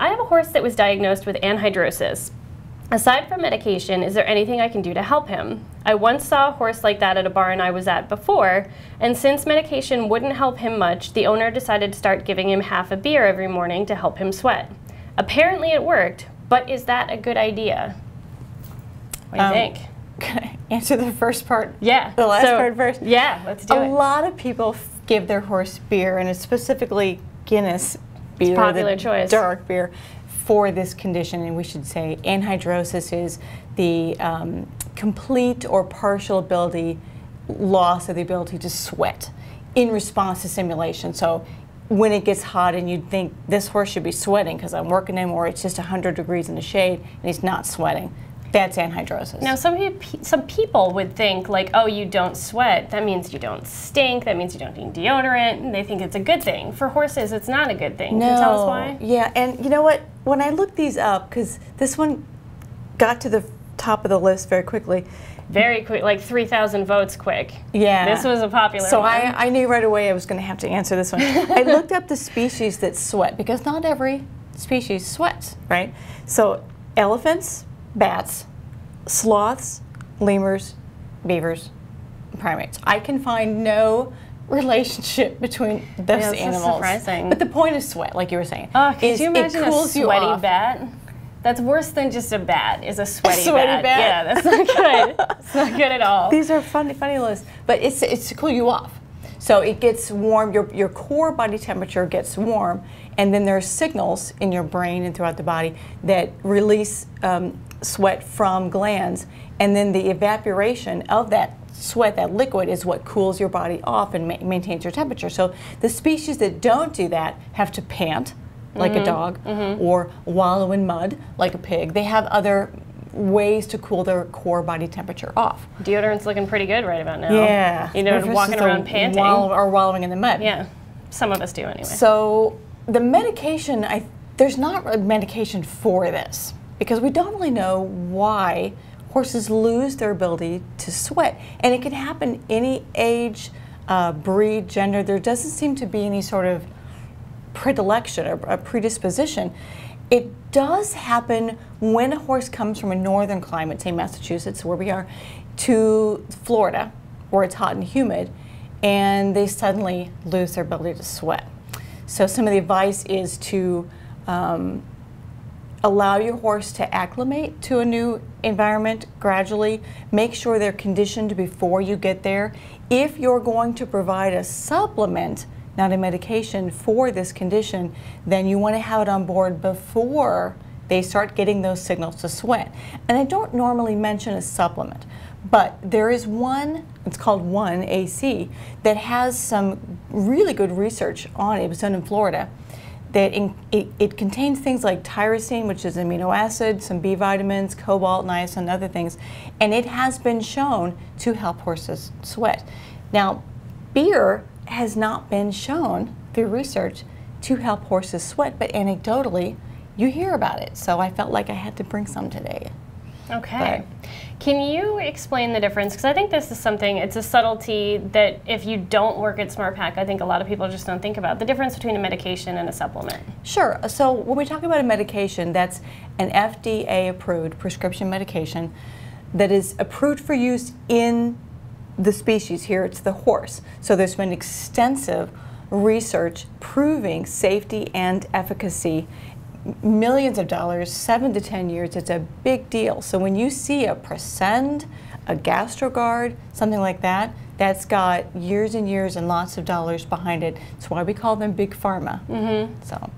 I have a horse that was diagnosed with anhidrosis. Aside from medication, is there anything I can do to help him? I once saw a horse like that at a barn I was at before, and since medication wouldn't help him much, the owner decided to start giving him half a beer every morning to help him sweat. Apparently it worked, but is that a good idea? What do you Um, think? Can I answer the first part? Yeah. The last so- part first? Yeah, let's do a it. A lot of people give their horse beer, and it's specifically Guinness beer, popular choice. dark beer, for this condition. And we should say anhidrosis is the um, complete or partial ability loss of the ability to sweat in response to stimulation. So when it gets hot and you'd think this horse should be sweating because I'm working him, or it's just 100 degrees in the shade and he's not sweating, that's anhidrosis. Now, some peop- some people would think like, oh, you don't sweat. That means you don't stink. That means you don't need deodorant. And they think it's a good thing. For horses, it's not a good thing. Can you tell us why? Yeah, and you know what? When I looked these up, because this one got to the top of the list very quickly. Very quick, like 3,000 votes quick. Yeah. This was a popular So one. I, I knew right away I was going to have to answer this one. I looked up the species that sweat because not every species sweats, right? So elephants, bats, sloths, lemurs, beavers, primates. I can find no relationship between those just animals. surprising. But the point is sweat, like you were saying, Oh, could is you imagine a sweaty bat? That's worse than just a bat. Is a sweaty, sweaty bat? Yeah, that's not good. it's not good at all. These are funny, funny lists, but it's it's to cool you off. So it gets warm. Your your core body temperature gets warm, and then there are signals in your brain and throughout the body that release um, sweat from glands, and then the evaporation of that sweat, that liquid, is what cools your body off and ma- maintains your temperature. So the species that don't do that have to pant like Mm-hmm. a dog or wallow in mud like a pig. They have other ways to cool their core body temperature off. Deodorant's looking pretty good right about now. Yeah. You know, walking around panting. wallow- or wallowing in the mud. Yeah. Some of us do anyway. So the medication, I there's not a medication for this because we don't really know why horses lose their ability to sweat, and it can happen any age, uh, breed, gender. There doesn't seem to be any sort of predilection or a predisposition. It does happen when a horse comes from a northern climate, say Massachusetts, where we are, to Florida, where it's hot and humid, and they suddenly lose their ability to sweat. So some of the advice is to um, allow your horse to acclimate to a new environment gradually. Make sure they're conditioned before you get there. If you're going to provide a supplement, not a medication, for this condition, then you want to have it on board before they start getting those signals to sweat. And I don't normally mention a supplement, but there is one, it's called One AC, that has some really good research on it. It was done in Florida that in, it, it contains things like tyrosine, which is an amino acid, some B vitamins, cobalt, niacin, other things, and it has been shown to help horses sweat. Now, beer has not been shown through research to help horses sweat, but anecdotally, you hear about it. So I felt like I had to bring some today. Okay. Can you explain the difference? Because I think this is something, it's a subtlety that if you don't work at SmartPak, I think a lot of people just don't think about. The difference between a medication and a supplement. Sure. So when we talk about a medication, that's an FDA approved prescription medication that is approved for use in the species here, it's the horse. So there's been extensive research proving safety and efficacy. Millions of dollars, seven to 10 years, it's a big deal. So when you see a Prascend, a GastroGard, something like that, that's got years and years and lots of dollars behind it. That's why we call them big pharma. Mm-hmm. So